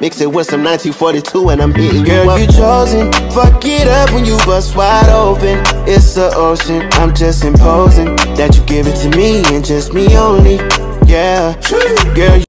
Mix it with some 1942 and I'm hitting Girl, you up. Girl, you chosen. Fuck it up when you bust wide open. It's the ocean. I'm just imposing that you give it to me and just me only. Yeah, girl.